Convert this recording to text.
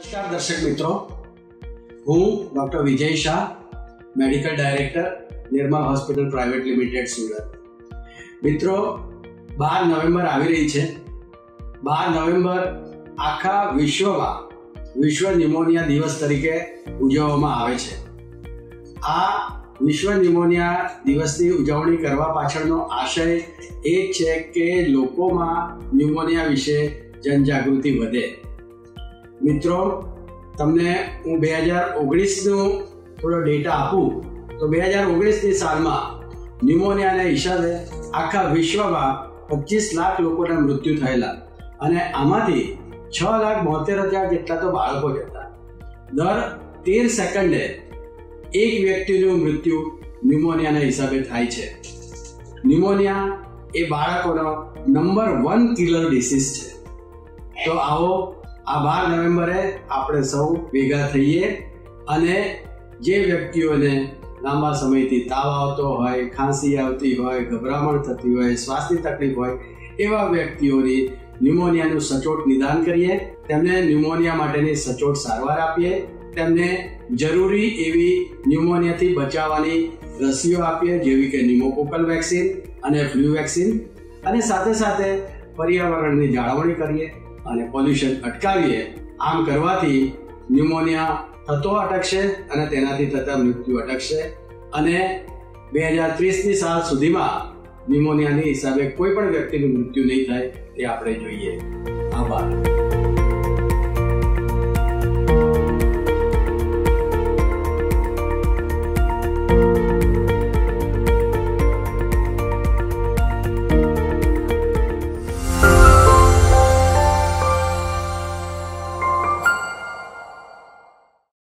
નમસ્કાર દર્શક મિત્રો. હું doctor Vijay Shah medical director, Nirmal hospital private limited, Surat. મિત્રો, બાર નવેમ્બર આવી રહી છે. બાર નવેમ્બર આખા વિશ્વમાં વિશ્વ ન્યુમોનિયા દિવસ તરીકે ઉજવવામાં આવે છે. આ વિશ્વ ન્યુમોનિયા દિવસની ઉજવણી કરવા પાછળનો આશય એ છે કે લોકોમાં ન્યુમોનિયા વિશે જનજાગૃતિ વધે. મિત્રો, તમને હું બે હજાર ઓગણીસનું થોડો ડેટા આપું, તો બે હજાર ઓગણીસની સાલમાં ન્યુમોનિયાના હિસાબે આખા વિશ્વમાં પચીસ લાખ લોકોના મૃત્યુ થયેલા અને આમાંથી છ લાખ બોતેર હજાર જેટલા તો બાળકો જ હતા દર તેર સેકન્ડે એક વ્યક્તિનું મૃત્યુ ન્યુમોનિયાના હિસાબે થાય છે. ન્યુમોનિયા એ બાળકોનો નંબર વન કિલર ડિસીઝ છે. તો આવો આ બાર નવેમ્બરે આપણે સૌ ભેગા થઈએ અને જે વ્યક્તિઓને લાંબા સમયથી તાવ આવતો હોય, ખાંસી આવતી હોય, ગભરામણ થતી હોય, શ્વાસની તકલીફ હોય, એવા વ્યક્તિઓની ન્યુમોનિયાનું સચોટ નિદાન કરીએ, તેમને ન્યુમોનિયા માટેની સચોટ સારવાર આપીએ, તેમને જરૂરી એવી ન્યુમોનિયાથી બચાવવાની રસીઓ આપીએ, જેવી કે ન્યુમોકોકલ વેક્સિન અને ફ્લુ વેક્સિન, અને સાથે સાથે પર્યાવરણની જાળવણી કરીએ. અને પોલ્યુશન અટકાવીએ, આમ કરવાથી ન્યુમોનિયા થતો અટકશે અને તેનાથી થતા મૃત્યુ અટકશે. અને બે હજાર ત્રીસની સાલ સુધીમાં ન્યુમોનિયાની હિસાબે કોઈ પણ વ્યક્તિનું મૃત્યુ નહીં થાય, તે આપણે જોઈએ. આભાર.